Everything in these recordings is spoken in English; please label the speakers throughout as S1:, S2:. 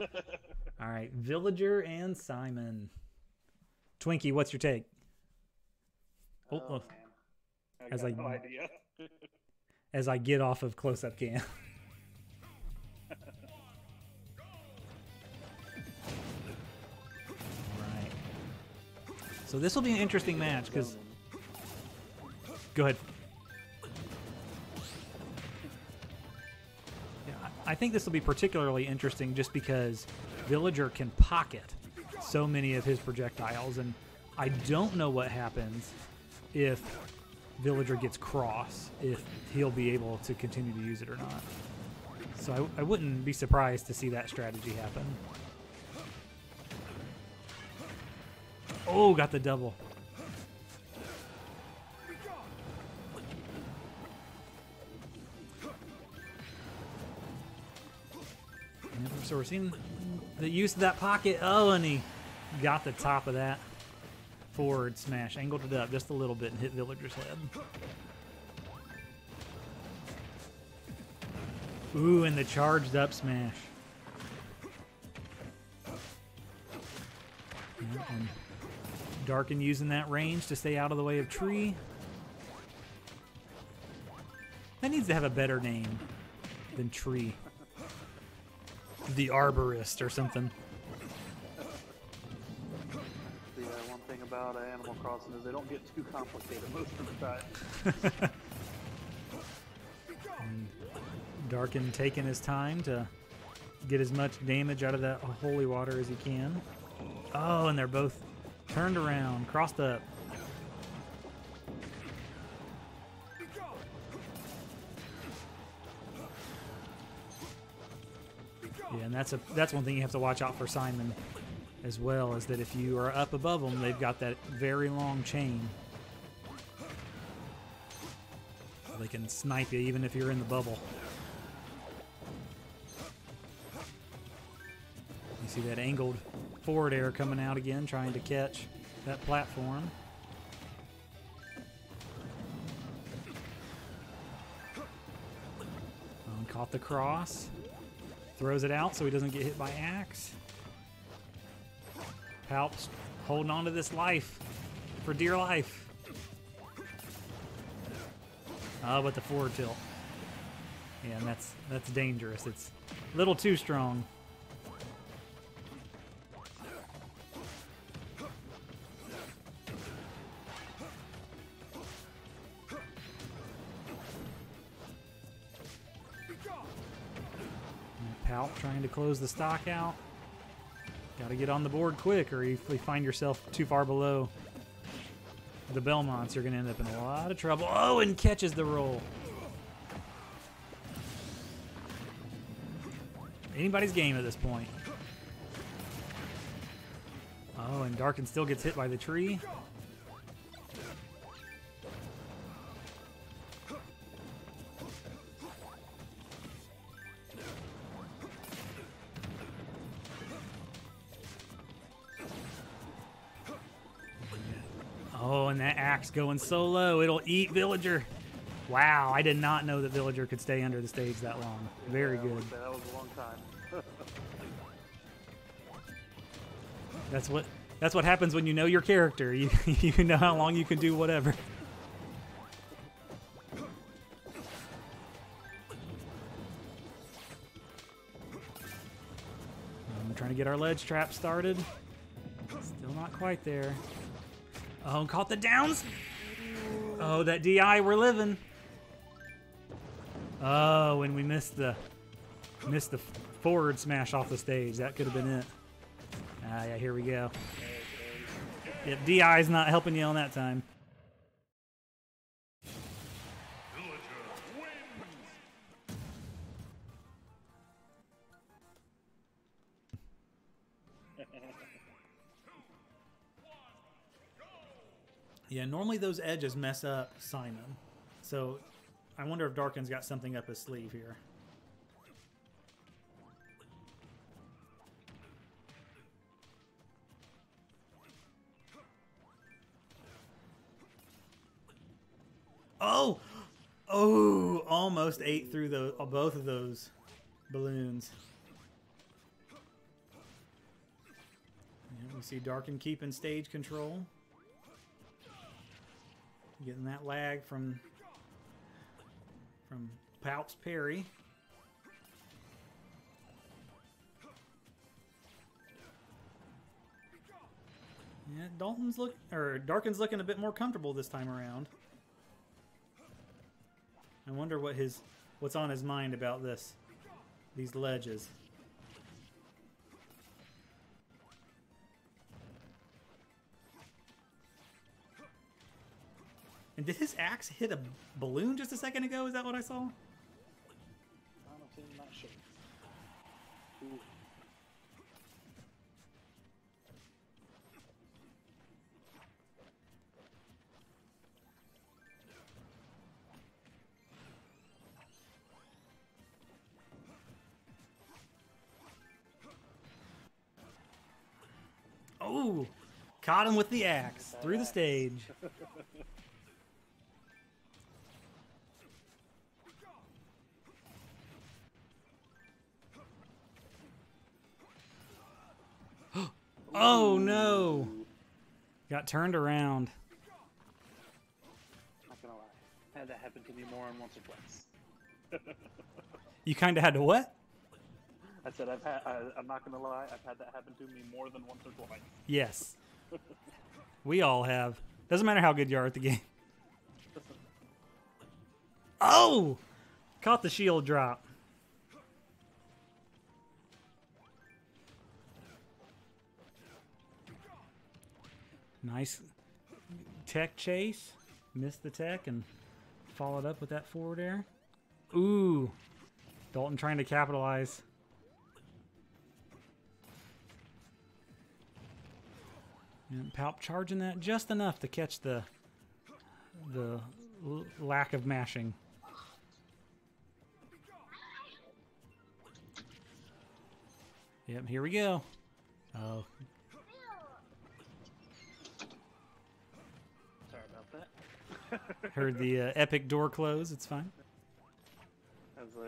S1: All right, Villager and Simon. Twinkie, what's your take? Oh,
S2: Oh,
S1: oh.
S2: I
S1: As I-
S2: no
S1: as I get off of close up cam. So this will be an interesting match because. Go ahead. I think this will be particularly interesting just because Villager can pocket so many of his projectiles, and I don't know what happens if Villager gets cross, if he'll be able to continue to use it or not. So I, I wouldn't be surprised to see that strategy happen. Oh, got the double. So we're seeing the use of that pocket. Oh, and he got the top of that forward smash. Angled it up just a little bit and hit Villager's head. Ooh, and the charged up smash. And Daarken using that range to stay out of the way of tree. That needs to have a better name than tree. The arborist or something.
S2: The uh, one thing about uh, Animal Crossing is they don't get too complicated most of the time.
S1: Daarken taking his time to get as much damage out of that holy water as he can. Oh, and they're both turned around, crossed up. Yeah, and that's a that's one thing you have to watch out for Simon as well is that if you are up above them, they've got that very long chain. They can snipe you even if you're in the bubble. You see that angled forward air coming out again, trying to catch that platform. Caught the cross. Throws it out so he doesn't get hit by axe. Palp's holding on to this life for dear life. Oh, but the forward tilt. Yeah, and that's that's dangerous. It's a little too strong. Palp trying to close the stock out. Got to get on the board quick, or if you find yourself too far below the Belmonts, you're going to end up in a lot of trouble. Oh, and catches the roll. Anybody's game at this point. Oh, and Daarken still gets hit by the tree. Oh, and that axe going so low, it'll eat Villager. Wow, I did not know that Villager could stay under the stage that long. Very
S2: Yeah,
S1: good.
S2: That was a long time.
S1: That's what that's what happens when you know your character. You you know how long you can do whatever. I'm trying to get our ledge trap started. Still not quite there. Oh, caught the downs. Oh, that DI, we're living. Oh, and we missed the missed the forward smash off the stage. That could have been it. Ah, yeah, here we go. Yep, DI's not helping you on that time. Yeah, normally those edges mess up Simon. So I wonder if Daarken's got something up his sleeve here. Oh, oh, almost ate through the uh, both of those balloons. You see Daarken keeping stage control. Getting that lag from from Palp's parry. Yeah, Dalton's look or Daarken's looking a bit more comfortable this time around. I wonder what his what's on his mind about this these ledges. And did his axe hit a balloon just a second ago? Is that what I saw?
S2: Ooh.
S1: Oh, caught him with the axe through the stage. oh no! Got turned around.
S2: Not gonna lie. Had that happen to me more than once or twice.
S1: You kind of had to what?
S2: I said I've had. I, I'm not gonna lie. I've had that happen to me more than once or twice.
S1: Yes. We all have. Doesn't matter how good you are at the game. Oh! Caught the shield drop. Nice tech chase. Missed the tech and followed up with that forward air. Ooh. Dalton trying to capitalize. And Palp charging that just enough to catch the the lack of mashing. Yep, here we go. Oh, heard the uh, epic door close. It's fine.
S2: As uh,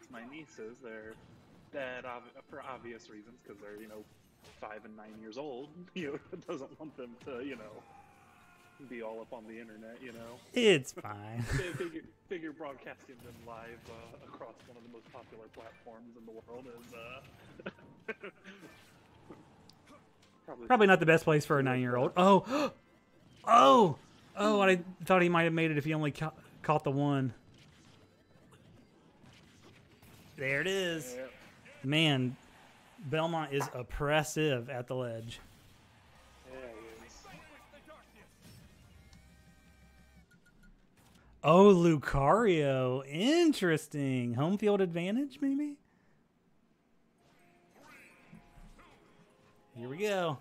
S2: it's my nieces, they're dead ob- for obvious reasons because they're you know five and nine years old. You know, doesn't want them to you know be all up on the internet. You know,
S1: It's fine.
S2: Figure, figure broadcasting them live uh, across one of the most popular platforms in the world is uh, probably
S1: Probably not the best place for a nine-year-old. Oh, oh, oh! I thought he might have made it if he only ca- caught the one. There it is.
S2: Yeah.
S1: Man, Belmont is oppressive at the ledge.
S2: Yeah.
S1: Oh, Lucario. Interesting. Home field advantage, maybe? Here we go.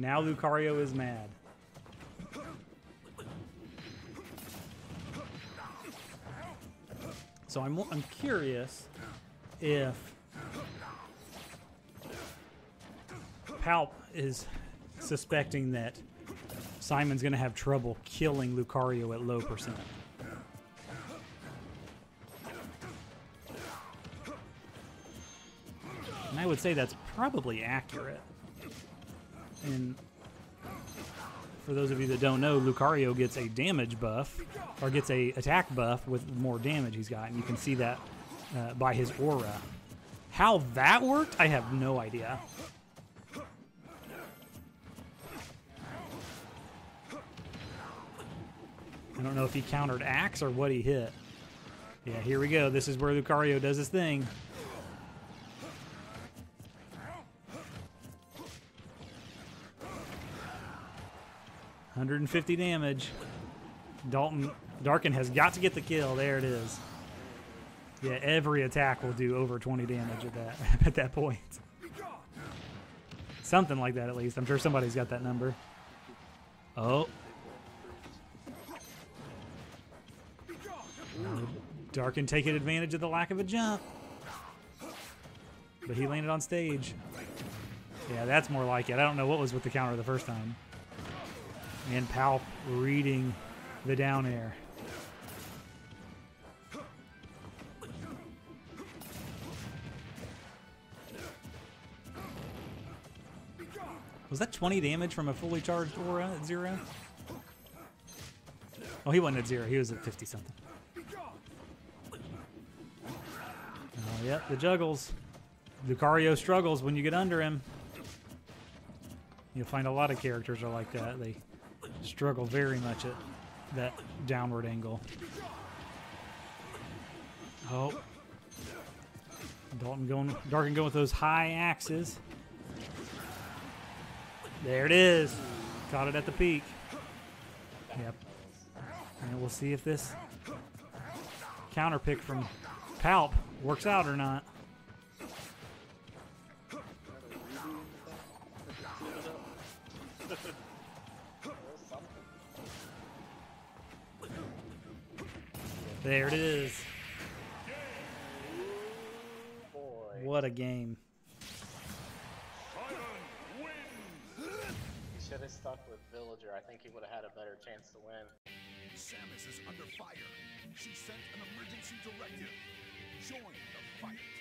S1: Now Lucario is mad. So I'm, I'm curious if Palp is suspecting that Simon's going to have trouble killing Lucario at low percent. And I would say that's probably accurate. And for those of you that don't know, Lucario gets a damage buff, or gets a attack buff with more damage he's got, and you can see that uh, by his aura. How that worked, I have no idea. I don't know if he countered axe or what he hit. Yeah, here we go. This is where Lucario does his thing. Hundred and fifty damage. Dalton Daarken has got to get the kill. There it is. Yeah, every attack will do over twenty damage at that at that point. Something like that at least. I'm sure somebody's got that number. Oh, Daarken taking advantage of the lack of a jump. But he landed on stage. Yeah, that's more like it. I don't know what was with the counter the first time. And Palp reading the down air. Was that 20 damage from a fully charged aura at zero? Oh, he wasn't at zero. He was at 50 something. Oh, yep, the juggles. Lucario struggles when you get under him. You'll find a lot of characters are like that. They struggle very much at that downward angle. Oh. Dalton going, Daarken going with those high axes. There it is. Caught it at the peak. Yep. And we'll see if this counter pick from Palp works out or not. There it is.
S3: Boy.
S1: What a game.
S3: He should have stuck with Villager. I think he would have had a better chance to win.
S4: Samus is under fire. She sent an emergency directive. Join the fight.